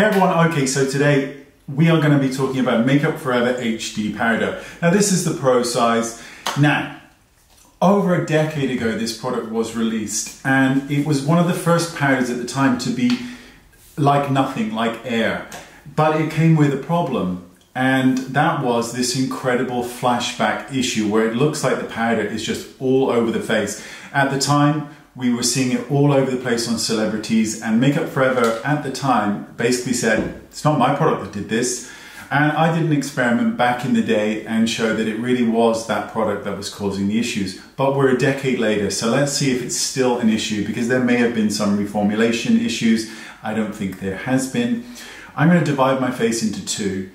Hey everyone, okay, so today we are going to be talking about Makeup Forever HD powder. Now this is the pro size. Now, over a decade ago this product was released and it was one of the first powders at the time to be like nothing, like air. But it came with a problem and that was this incredible flashback issue where it looks like the powder is just all over the face. At the time, we were seeing it all over the place on celebrities and Makeup Forever at the time basically said, it's not my product that did this. And I did an experiment back in the day and showed that it really was that product that was causing the issues. But we're a decade later, so let's see if it's still an issue because there may have been some reformulation issues. I don't think there has been. I'm going to divide my face into two.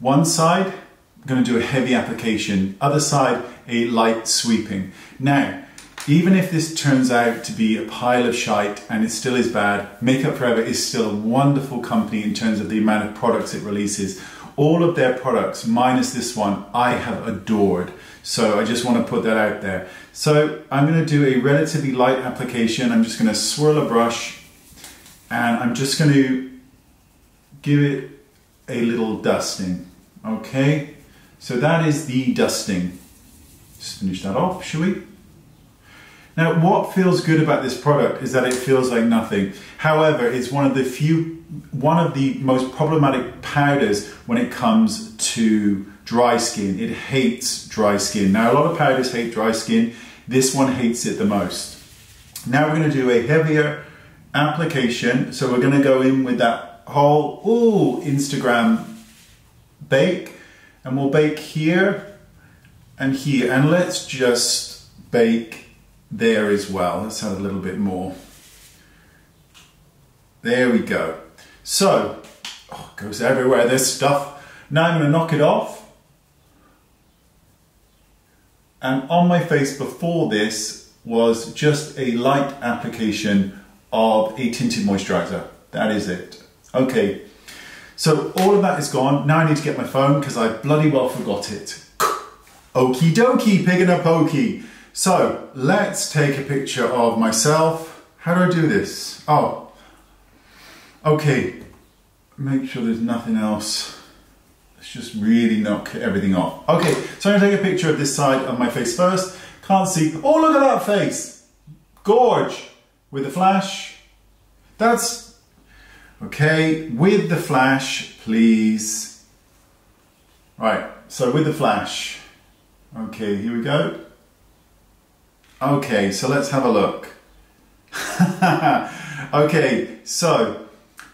One side, I'm going to do a heavy application. Other side, a light sweeping. Now, even if this turns out to be a pile of shite and it still is bad, Makeup Forever is still a wonderful company in terms of the amount of products it releases. All of their products, minus this one, I have adored. So I just want to put that out there. So I'm going to do a relatively light application. I'm just going to swirl a brush and I'm just going to give it a little dusting. Okay, so that is the dusting. Just finish that off, shall we? Now, what feels good about this product is that it feels like nothing. However, it's one of the few, one of the most problematic powders when it comes to dry skin. It hates dry skin. Now, a lot of powders hate dry skin. This one hates it the most. Now we're going to do a heavier application. So we're going to go in with that whole, ooh, Instagram bake. And we'll bake here and here. And let's just bake there as well. Let's add a little bit more. There we go. So, oh, goes everywhere, this stuff. Now I'm to knock it off. And on my face before this was just a light application of a tinted moisturizer. That is it. Okay, so all of that is gone. Now I need to get my phone because I bloody well forgot it. Okie dokie, pig and a pokey. So let's take a picture of myself. How do I do this? Oh, okay. Make sure there's nothing else. Let's just really knock everything off. Okay, so I'm gonna take a picture of this side of my face first. Can't see. Oh, look at that face. Gorge. With the flash. That's okay. With the flash, please. Right, so with the flash. Okay, here we go. Okay, so let's have a look. okay, so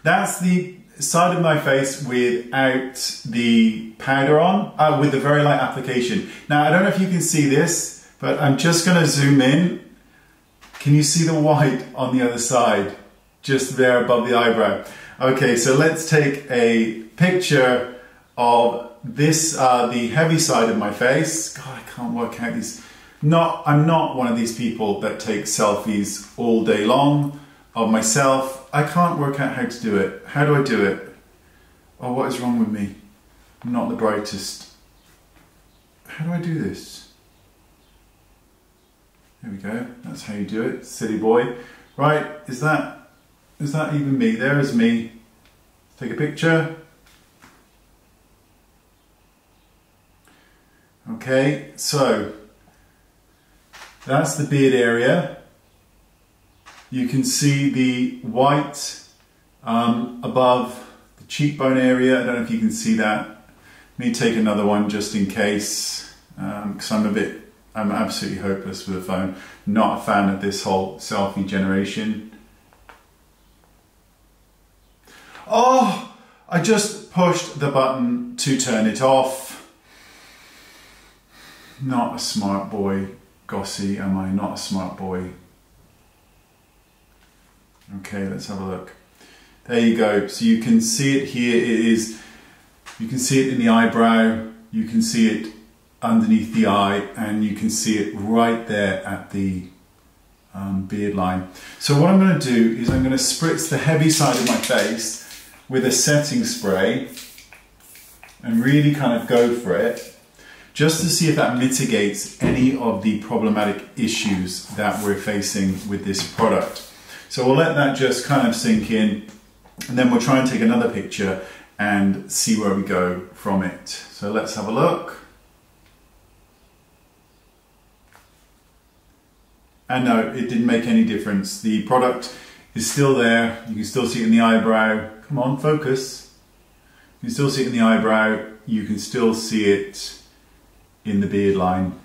that's the side of my face without the powder on, uh, with the very light application. Now, I don't know if you can see this, but I'm just gonna zoom in. Can you see the white on the other side? Just there above the eyebrow. Okay, so let's take a picture of this, uh, the heavy side of my face. God, I can't work out these not, I'm not one of these people that take selfies all day long of myself. I can't work out how to do it. How do I do it? Oh, what is wrong with me? I'm not the brightest. How do I do this? There we go. That's how you do it, silly boy. Right, is that, is that even me? There is me. Take a picture. Okay, so that's the beard area. You can see the white um, above the cheekbone area. I don't know if you can see that. Let me take another one just in case, because um, I'm a bit, I'm absolutely hopeless with a phone. Not a fan of this whole selfie generation. Oh, I just pushed the button to turn it off. Not a smart boy. Gossy, am I not a smart boy? Okay, let's have a look. There you go. So you can see it here. It is, you can see it in the eyebrow. You can see it underneath the eye and you can see it right there at the um, beard line. So what I'm going to do is I'm going to spritz the heavy side of my face with a setting spray and really kind of go for it just to see if that mitigates any of the problematic issues that we're facing with this product. So we'll let that just kind of sink in and then we'll try and take another picture and see where we go from it. So let's have a look. And no, it didn't make any difference. The product is still there. You can still see it in the eyebrow. Come on, focus. You can still see it in the eyebrow. You can still see it in the beard line.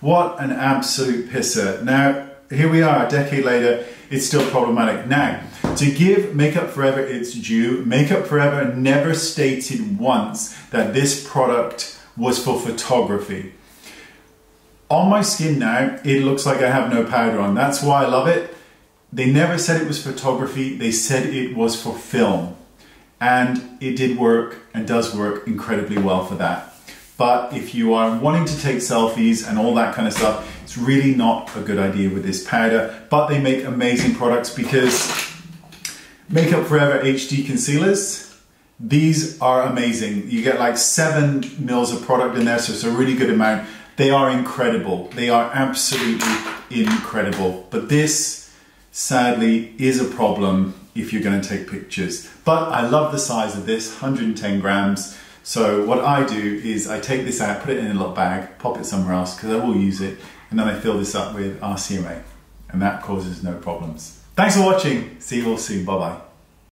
What an absolute pisser. Now, here we are, a decade later, it's still problematic. Now, to give Makeup Forever its due, Makeup Forever never stated once that this product was for photography. On my skin now, it looks like I have no powder on. That's why I love it. They never said it was photography, they said it was for film. And it did work and does work incredibly well for that. But if you are wanting to take selfies and all that kind of stuff, it's really not a good idea with this powder. But they make amazing products because Makeup Forever HD concealers, these are amazing. You get like seven mils of product in there, so it's a really good amount. They are incredible. They are absolutely incredible. But this, sadly, is a problem if you're going to take pictures. But I love the size of this, 110 grams. So what I do is I take this out, put it in a little bag, pop it somewhere else because I will use it, and then I fill this up with RCMA, and that causes no problems. Thanks for watching. See you all soon. Bye bye.